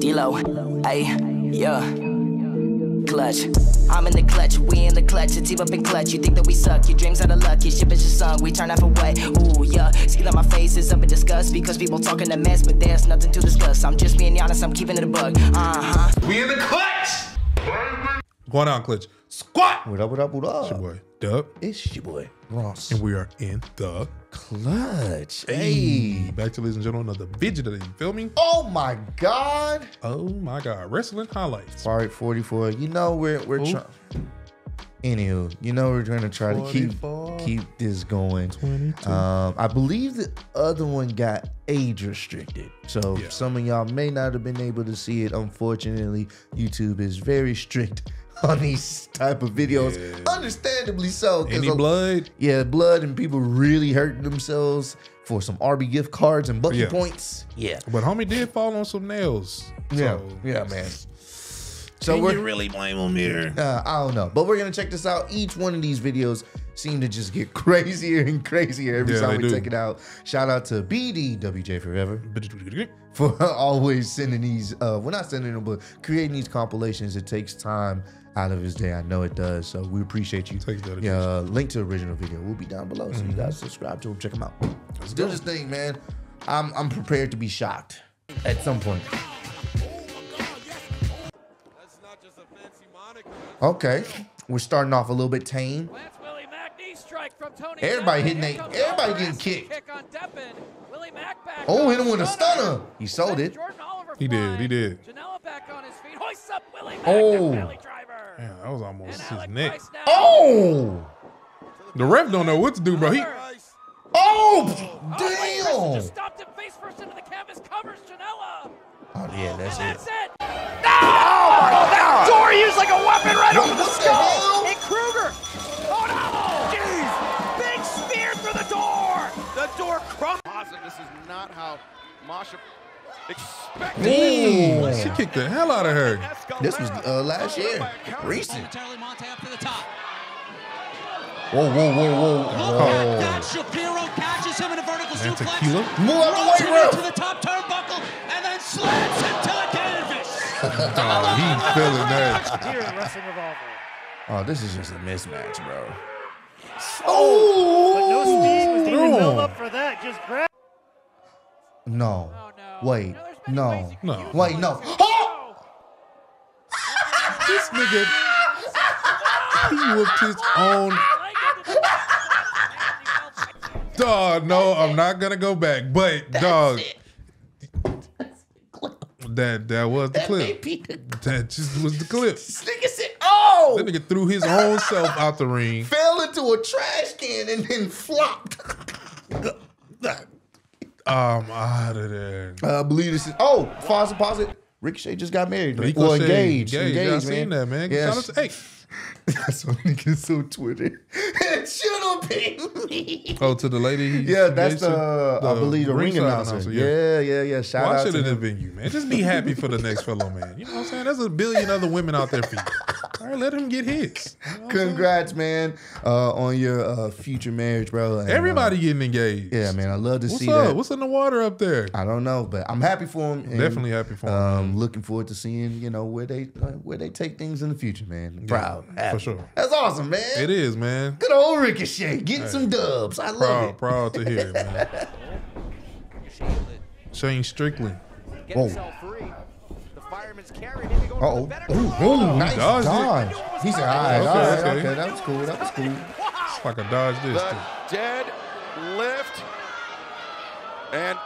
D-Lo, ayy, yeah. Clutch. I'm in the clutch, we in the clutch, a team up in clutch. You think that we suck, your dreams out of luck, your ship is just sunk, we turn half away. Ooh, yeah. See that my face is up in disgust because people talking a mess, but there's nothing to discuss. I'm just being honest, I'm keeping it a bug. Uh huh. We in the clutch. Going on, Clutch. Squat. What up, what up, what It's your boy, Dub. It's your boy, Ross. And we are in the Clutch. Hey. Hey. Back to ladies and gentlemen, another video today. You feel me? Oh my God. Oh my God. Wrestling highlights. Part 44. You know we're we're trying. Anywho, you know we're trying to try to keep 44. keep this going. 22. Um, I believe the other one got age restricted, so Yeah. some of y'all may not have been able to see it. Unfortunately, YouTube is very strict on these type of videos. Yeah. Understandably so. 'cause Any a- blood? Yeah, blood and people really hurting themselves for some RB gift cards and Bucky Yeah. points. Yeah. But homie did fall on some nails. Yeah. So, Yeah, man. So Can we're you really blame him here? uh, I don't know, but we're gonna check this out. Each one of these videos seem to just get crazier and crazier every Yeah, time we do. take it out. Shout out to BDWJ Forever for always sending these. Uh, we're not sending them, but creating these compilations. It takes time out of his day. I know it does. So we appreciate you. Takes dedication. Yeah, uh, link to original video will be down below, so you guys subscribe to him. Check him out. Let's do this thing, man. I'm I'm prepared to be shocked at some point. Okay, we're starting off a little bit tame. Lance Willie Mack knee strike from Tony. Everybody Deppen. hitting Here they- everybody getting kicked. Kick on Deppen. Willie Mack back Oh, hit him with a stunner. stunner. He sold it. He did, he did. Janela back on his feet. Hoists up Willie Mack. Oh. The belly driver. Damn, that was almost his Alec neck. Oh, The ref don't know what to do, bro. He, oh, Oh, damn. just stopped him face first into the canvas. Covers Janela. Oh yeah, that's and it. that's it. No! Oh, that door used like a weapon right over the the skull. hell? And Kruger. Oh no! Masha expected. Damn, she kicked the hell out of her. This was uh, last year, recent. Momentarily, Monte up to the top. Whoa, whoa, whoa, whoa, Look at that. Shapiro catches him in a vertical And suplex. tequila. Move out the way, bro. into the top turnbuckle and then slams him to the canvas. Oh, he feeling that. Here in Wrestling Revolver. Oh, this is just a mismatch, bro. Oh, But no speed was even Through built up for that. Just grab. No. Oh, no. Wait. No, No. ways you can No. Wait, no. Oh! This nigga, he whooped his own. Dog, no, I'm not gonna go back. But dog, that that was the clip. That just was the clip. This nigga said, oh! That nigga threw his own self out the ring. Fell into a trash can and then flopped. I'm out of there. I believe this is. Oh, false deposit. Ricochet just got married. Ricochet, well, engaged. engaged. Yeah, I seen that, man. Yeah, Shout out to- hey, That's what niggas on Twitter. it should have been me. oh, to the lady. he Yeah, that's engaged to? the, I believe the ring ringside announcer. Yeah, yeah, yeah. yeah. Shout Why out should to it have been you, man? Just be happy for the next fellow man. You know what I'm saying? There's a billion other women out there for you. All right, let him get his. You know what I'm saying? Congrats, man, uh, on your uh, future marriage, bro. And, uh, Everybody getting engaged. yeah, man. I love to What's see up? that. What's in the water up there? I don't know, but I'm happy for him. and, Definitely happy for him. Um, looking forward to seeing you know where they uh, where they take things in the future, man. Proud, for happy. sure. That's awesome, man. It is, man. Good old Ricochet getting some dubs. I love Proud, it. proud to hear, it, man. Shane Strickland. Whoa. himself free. The fireman's carrying him. He goes Uh oh. for Ooh, throw. ooh, nice dodged it. dodge. He said, all right, Okay, all right, okay. okay. That was cool. That was cool. It's like a dodge this. The dead lift. And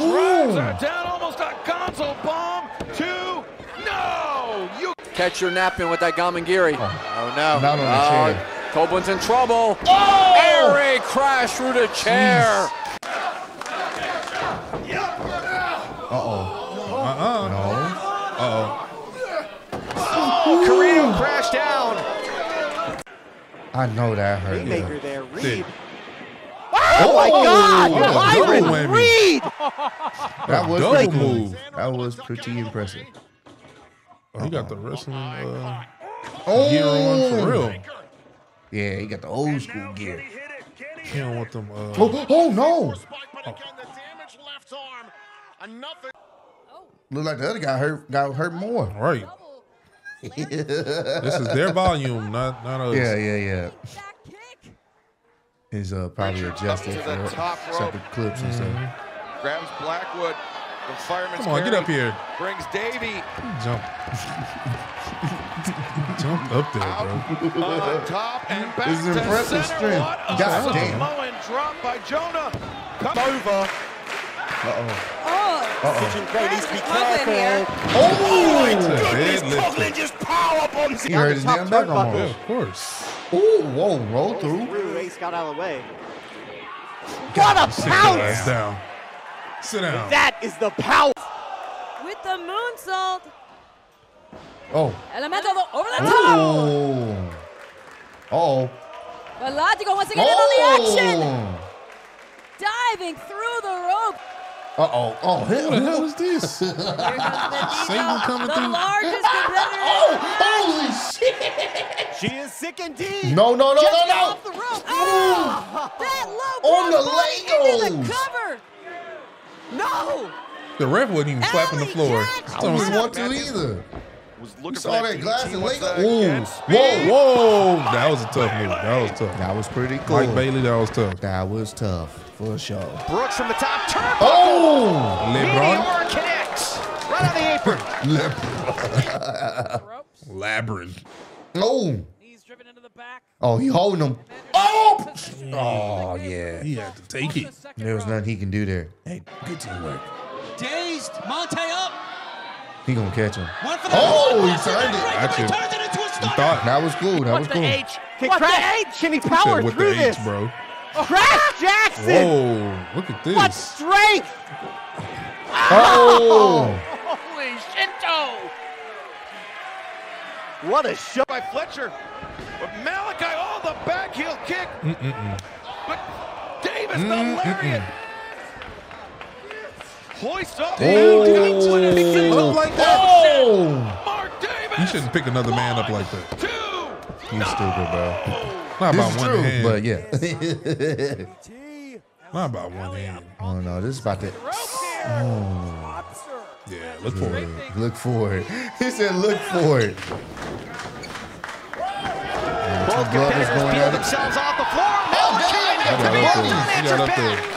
Ooh. down almost a gonzo bomb. Two. No! Catch your napping with that Gamengiri. Oh, oh no. Not on the uh, chair. Toblin's in trouble. Oh! Airy crash through the chair. Uh-oh. Uh-uh. No. Uh-oh. Carino oh! crashed down. I know that hurt. Haymaker there. Reed. Shit. Oh, my God. Double Byron. Reed. That was Double pretty move. That was pretty impressive. Oh, he got the wrestling uh, Oh, gear on for real. Yeah, he got the old school gear. He don't want them. Uh, Oh, oh no. Look like the other guy hurt got hurt more. Right. This is their volume, not not us. Yeah, yeah, yeah. Back. Is uh probably adjusted to the for top rope. separate clips and stuff. Grabs Blackwood. The fireman's Come on, get up here. Brings Davey Jump. Jump up there, bro. on top and back This is to impressive center. strength. What a God damn. Samoan drop by Jonah. Come over. Uh-oh. Oh, Uh-oh. Brandon's oh, Coughlin here. Oh! Deadlift. just power bombs He hurt his damn back Yeah, almost. of course. Ooh, whoa, roll through. Through Ace got out of the way. What a Sit your ass pounce! down. Sit down. That is the power. With the moonsault. Oh. Elemental over the top. Oh. Uh-oh. But Latigo once again in on the action. Oh. Diving through the rope. Uh-oh. Oh, What the hell. hell is this? Here comes Bendito, Satan coming the through. largest competitor. Oh, holy shit. She is sick indeed. No, no, no, Just no, got no. off the rope. Oh, that low On the body into Legos. the cover. No. The ref wasn't even slapping the floor. I wouldn't want to either. Was You looking saw for that glass and Once Lego? Ooh. Whoa. Whoa, that was a tough move. That was tough. That was pretty cool. Mike Bailey, that was tough. That was tough, for sure. Brooks from the top turnbuckle. Oh! LeBron, Meteor connects. Right on the apron. Labyrinth. Oh! Knees driven into the back. Oh, he holding him. Oh! Oh, yeah. He had to take it. There was nothing he can do there. Hey, good teamwork. Dazed. Monte up. He gonna catch him. One for the Oh, he One turned it. break. Got He you. turns it into a You stunner. thought That was cool. That was cool. Can What the Crash, can he He power said with through the this? H, bro. Crash Jackson. Whoa, look at this. What this. strength. Oh! Holy Shinto. What a show. By Fletcher. But Malakai, oh, the back heel kick. Mm-mm-mm. But Davis, the lariat. Hoist up. Oh, Malakai. like that. Oh! Mark Davis. You shouldn't pick another man up like that. Two. He's stupid, bro. Not This about one true, hand. but yeah. Not about one hand. oh no, this is about to. Oh. Yeah, look for it. Look for it. He said, "Look for it." Both two brothers competitors going peel themselves off the floor. Oh, Malakai God. He and got Davis. up there. He got up there.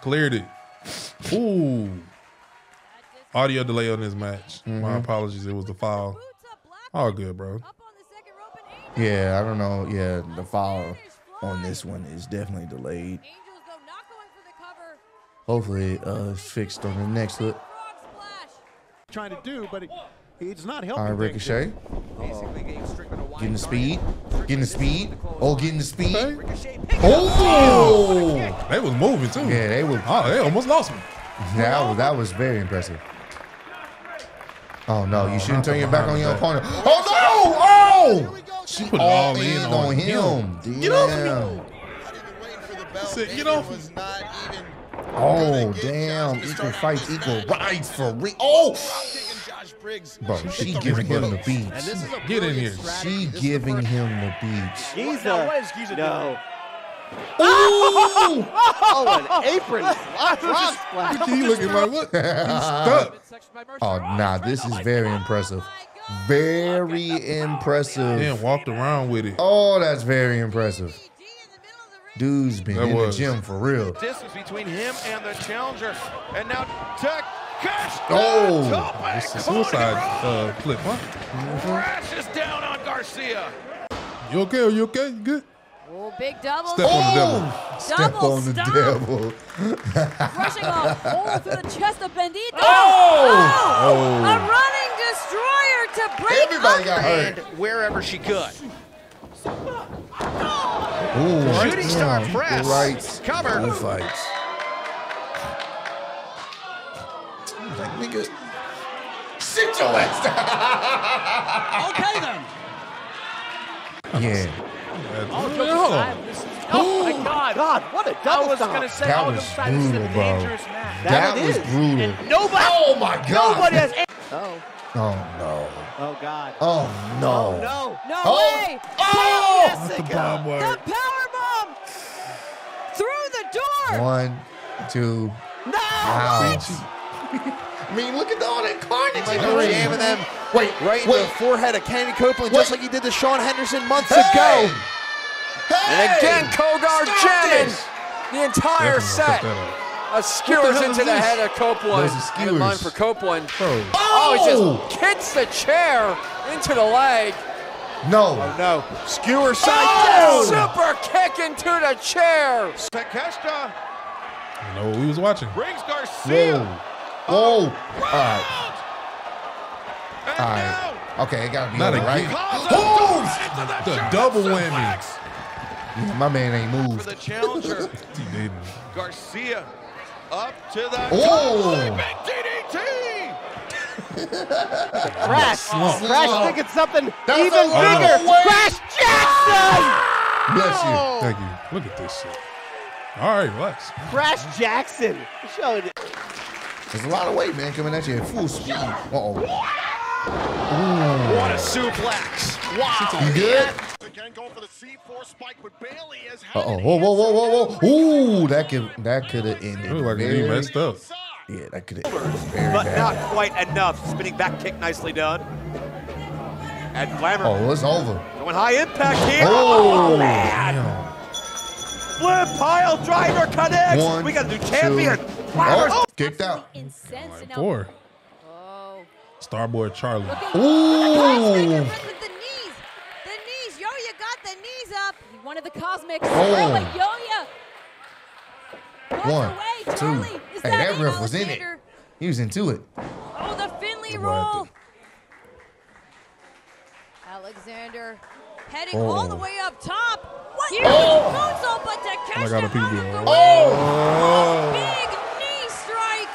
Cleared it. Ooh. Audio delay on this match. Mm-hmm. My apologies. It was the foul. Boots up Black. All good, bro. Up on the second rope and Angel. Yeah, I don't know. Yeah, the foul on this one is definitely delayed. Angels though not going for the cover. Hopefully, uh, it's fixed on the next hook. Frog splash. trying to do, but it's not helping. right, things. Ricochet. Oh, getting the speed. Getting oh! the speed. Oh, getting the speed. Oh! They was moving too. Yeah, they were. Oh, they almost lost me. That was, that was very impressive. Oh no, you oh, shouldn't turn your back on your back. opponent. Oh no! Oh! She Put all all in in on on him. Get off me. Said, get off me. Oh damn! Equal fights, equal rights for real. Oh! Bro, she giving him the beats. Get in here. She giving him the beats. He's Now, a, what is Giza no. Ooh! Oh, an apron. Frog splash. He looking like what? He's stuck. Oh nah, this is very impressive. Very impressive. Then walked around with it. Oh, that's very impressive. Dude's been That in was. the gym for real. Distance between him and the challenger. And now Tech Cash. Oh. It's a suicide uh, clip, huh? Crashes down on Garcia. You okay? Are you okay? You good? Oh, big double. Step on the devil. Oh! Step Double on the devil. Crushing a hole through the chest of Bendito. Oh! Oh! A running destroyer to break Everybody up. got And hurt. wherever she could. Ooh, Shooting star press. equal rights. Cover. Equal fights. Like, nigga, sit your ass down. Okay then. Yeah, Hold on. Oh, oh my God. God, what a double stomp. that was brutal, bro. That, That was is. brutal. And nobody, Oh my god. nobody has. any- Oh. Oh no. Oh God. Oh no. Oh, no. No Oh! way. Oh! Jessica. The power bomb through the door. One, two, Ouch. I mean, look at all that carnage in the Like ring. jamming them Wait, right in the forehead of Kenny Copeland, Wait. just like he did to Sean Henderson months Hey! ago. And again, Kogar Stop jamming this! the entire set. cut that out. A skewers hell into the head of Copeland. Those are Good line for Copeland. Bro, Oh, he Oh! just kicks the chair into the leg. No. Oh, no. Skewer oh! side Oh, down. super kick into the chair. Takeshita you know what we was watching. brings Garcia. Whoa. Oh. All right. And All now right. Okay, it gotta be Not over, right? again. Oh! it into The double suplex whammy. Yeah, my man ain't For moved. the challenger, He didn't. Garcia up to the Oh! top. DDT. Crash. Slump. Crash thinking something That's even oh, bigger. no. Crash Jackson. Bless you. Thank you. Look at this shit. All right, relax. Crash Jackson. Showed it. There's a lot of weight, man, coming at you at full speed. Uh-oh. What a suplex. Wow. You good? Again, going for the C4 spike, but Bailey has had Uh-oh. Whoa, whoa, whoa, whoa, whoa. Ooh, that could that could have ended. It looked like he very- messed up. Yeah, that could have ended but bad. not quite enough. Spinning back kick, nicely done. And Glamour Oh, it's over. going high impact here. Oh, oh man. Damn. Flip pile driver connects. One, we got a new two. Champion. Oh, kicked out. Incensed. and Four. Oh. Starboard Charlie. Look at Ooh. With the knees. The knees. Yo, you got the knees up. He wanted the cosmics. Oh. Oh, but Yo, One, away. two. Charlie. Hey, that, that ref was in it. He was into it. Oh, the Finley Good roll. think. Alexander heading Oh. all the way up top. What? Huge Oh. moonsault, but to catch oh I got a him out of the way. Oh! Big knee strike.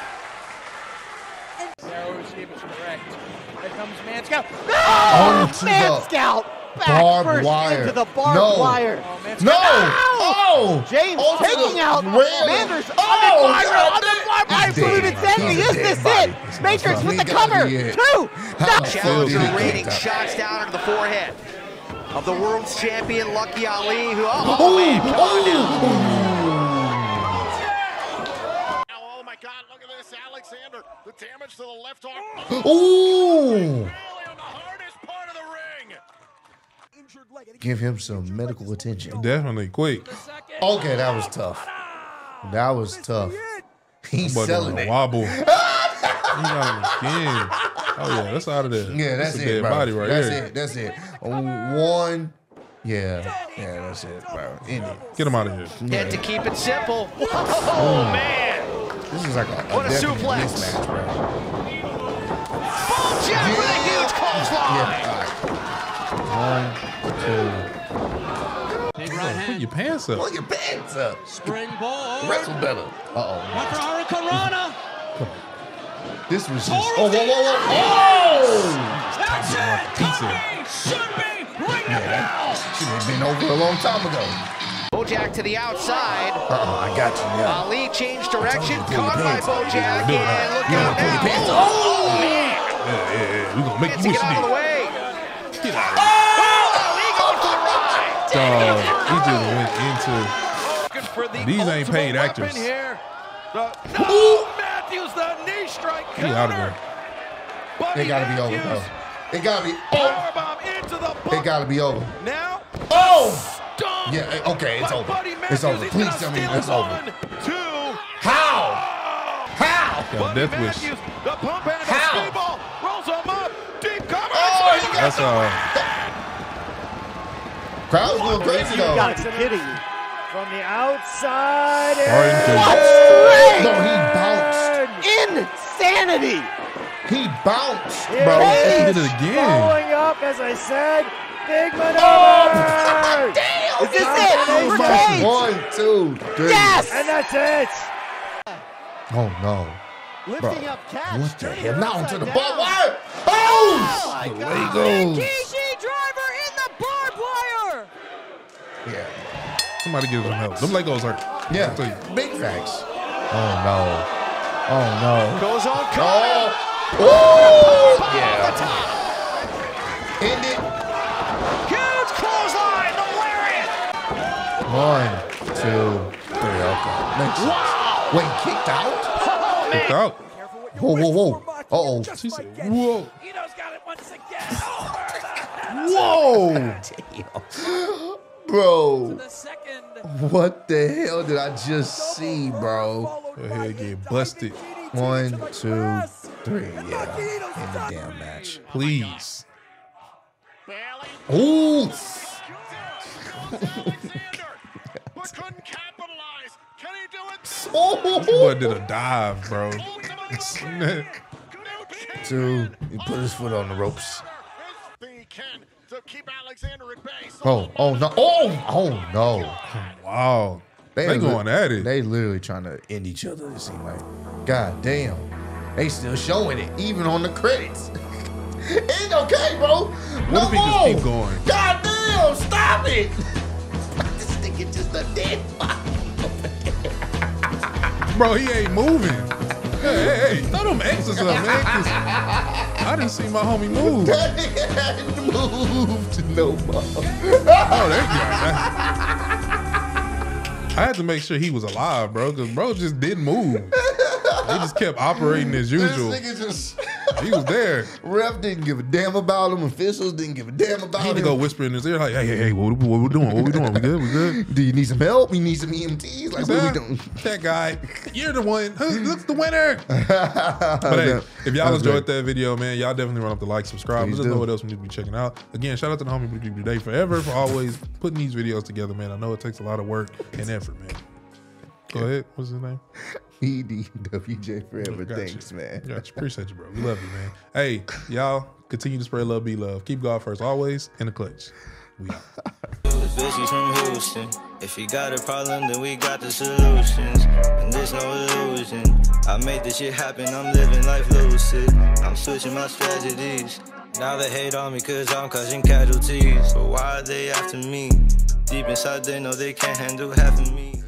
Here comes Man Scout. Onto Man Scout. Back barbed first wire. into the barbed No. wire. No! Oh! James Onto taking the out rail. Manders Oh, on the God, barbed man. wire. He's Absolute dead. insanity. He's a Is dead this body. it? Matrix with the cover. be it. Two. How Stop. the Challenger field did he raining shots down into the forehead of the world's champion, Lucky Ali, who, oh, oh man, come on now. Oh my God, look at this, Alexander. The damage to the left arm. Ooh! Bailey on the hardest part of the ring. Give him some medical attention. Definitely quick. Okay, that was tough. That was tough. He's But selling a it. wobble. he got him again. Oh yeah, that's out of there. Yeah, that's a it, dead bro. body right that's here. it. That's it. One. Yeah, yeah, that's it, bro. End it. Get him out of here. And to keep it simple, oh man, This is like a, What a definite suplex. mismatch, bro. Boom Jack with a huge clothesline. Yeah, all right. One, two. Put your pants up. Pull your pants up. Springboard. Wrestle better. Uh One for Hurricanrana. oh. This was just. Oh, whoa, whoa, whoa. Oh! That's it. pizza. Should be. Ring the Yeah, bell. that should have been over a long time ago. Bojack to the outside. Uh-oh, I got you. Yeah. Ali changed direction, caught by. Bojack, and huh? look out gotta pull your now. Oh, man. Yeah, yeah, yeah. We gonna make you to wish get out of the way. Get out of Oh, Ali goes for the ride. Dog, he just went into. These ain't paid actors. Here. The, no, Matthews, the knee strike He out of counter. there. Buddy It gotta be over, bro. It gotta be. Oh, Powerbomb into the it gotta be over. Now, Oh! Dump. Yeah, eh, okay, it's by over. Buddy It's over. Please gonna tell me it's over. One, two. How? How? Got Buddy death wish. The pump and the How? speedball rolls him up. Deep cover. Oh, he got That's all. Crowd's going crazy though. You though. got to be kidding me. From the outside. Martin in. No, he bounced. Insanity. He bounced, Here bro. it He is. did it again. Following up, as I said, big maneuver. Oh, damn. Is this it? Oh, For my Cage? One, two, three. Yes. And that's it. Oh no. Lifting Bro, up catch. What the hell? Now to upside the down. ball. Wire. Oh! my the God. way goes. Kishi driver in the barbed wire. Yeah. Somebody give him help. Them Legos hurt. Yeah. I'll tell you. Big facts. Oh no. Oh no. Goes on Oh. Oh. Off the Yeah. One, two, three. Okay. Makes sense. Wow. Wait, kicked out? Kicked out. Whoa, whoa, whoa. Uh oh. She said, whoa. Ito's got it once again. Whoa. Bro. What the hell did I just see, bro? Go ahead, get busted. One, two, three. Yeah. In the damn match. Please. Ooh. That boy did a dive, bro. Two. He put his foot on the ropes. Oh, oh no. Oh, oh no. wow. They, are going li- at it. They literally trying to end each other, it seems like. God damn. They still showing it, even on the credits. Ain't okay, bro. What no if more. keep going? God damn, stop it. this nigga just a dead body. Bro, he ain't moving. Hey, hey, hey, throw them X's up, man. I didn't see my homie move. That hadn't moved no more. Oh, there you go. I had to make sure he was alive, bro, because bro just didn't move. He just kept operating as usual. This nigga just He was there. ref didn't give a damn about him. Officials didn't give a damn about him. He had him. to go whisper in his ear like, "Hey, hey, hey, what, what we doing? What we doing? We good? We good?" Do you need some help? You need some EMTs? Like, what we doing? That guy, you're the one. Who looks the winner? But hey, if y'all That enjoyed great. that video, man, y'all definitely run up the like, subscribe. Please Let us know what else we need to be checking out. Again, shout out to the homie Blue Today forever for always putting these videos together, man. I know it takes a lot of work and effort, man. Go ahead. What's his name? BDWJ forever. Got you. Thanks, man. Got you. Appreciate you, bro. We love you, man. Hey, y'all continue to spread love, be love. Keep God first, always in the clutch. We out. Bitches from Houston. If you got a problem, then we got the solutions. And there's no illusion. I made this shit happen, I'm living life lucid. I'm switching my strategies. Now they hate on me cause I'm causing casualties. But why are they after me? Deep inside, they know they can't handle half of me.